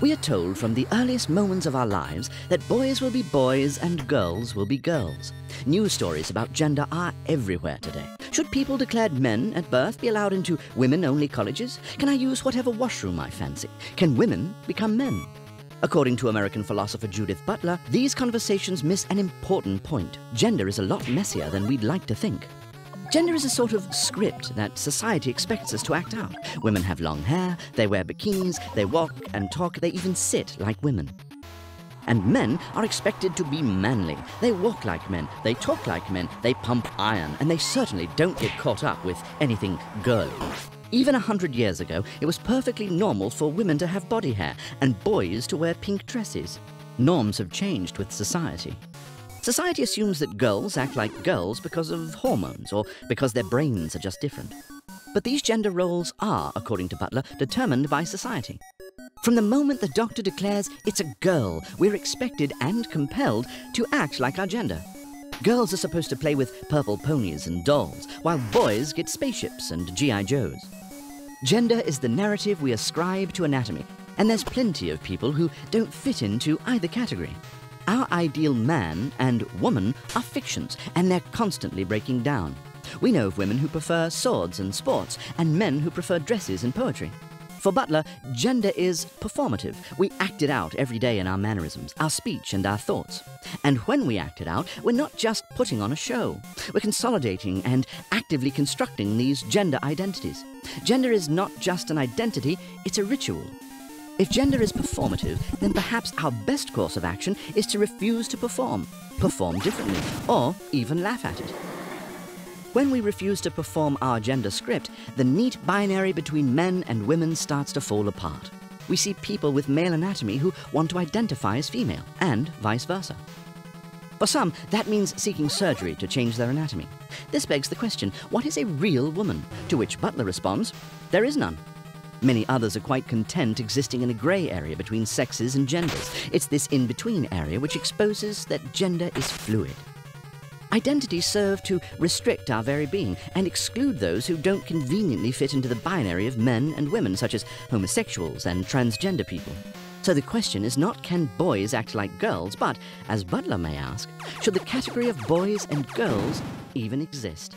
We are told from the earliest moments of our lives that boys will be boys and girls will be girls. News stories about gender are everywhere today. Should people declared men at birth be allowed into women only colleges? Can I use whatever washroom I fancy? Can women become men? According to American philosopher Judith Butler, these conversations miss an important point. Gender is a lot messier than we'd like to think. Gender is a sort of script that society expects us to act out. Women have long hair, they wear bikinis, they walk and talk, they even sit like women. And men are expected to be manly. They walk like men, they talk like men, they pump iron, and they certainly don't get caught up with anything girly. Even a hundred years ago, it was perfectly normal for women to have body hair and boys to wear pink dresses. Norms have changed with society. Society assumes that girls act like girls because of hormones or because their brains are just different. But these gender roles are, according to Butler, determined by society. From the moment the doctor declares it's a girl, we're expected and compelled to act like our gender. Girls are supposed to play with purple ponies and dolls, while boys get spaceships and G.I. Joes. Gender is the narrative we ascribe to anatomy, and there's plenty of people who don't fit into either category. Our ideal man and woman are fictions, and they're constantly breaking down. We know of women who prefer swords and sports, and men who prefer dresses and poetry. For Butler, gender is performative. We act it out every day in our mannerisms, our speech, and our thoughts. And when we act it out, we're not just putting on a show. We're consolidating and actively constructing these gender identities. Gender is not just an identity, it's a ritual. If gender is performative, then perhaps our best course of action is to refuse to perform, perform differently, or even laugh at it. When we refuse to perform our gender script, the neat binary between men and women starts to fall apart. We see people with male anatomy who want to identify as female, and vice versa. For some, that means seeking surgery to change their anatomy. This begs the question what is a real woman? To which Butler responds, there is none. Many others are quite content existing in a grey area between sexes and genders. It's this in between area which exposes that gender is fluid. Identities serve to restrict our very being and exclude those who don't conveniently fit into the binary of men and women, such as homosexuals and transgender people. So the question is not can boys act like girls, but, as Butler may ask, should the category of boys and girls even exist?